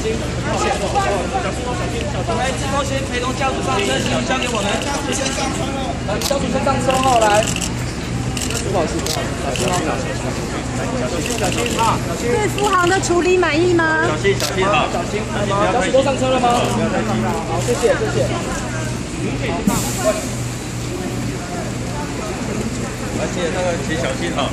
小心哦小心。小心小心。来志波先陪同家属上车信交给我们家属先上车来小主先上车后来小心。啊小心小心。对富航的处理满意吗小心小心。啊小心小心。都上车了吗好谢谢谢谢好大五块来谢谢大家请小心哈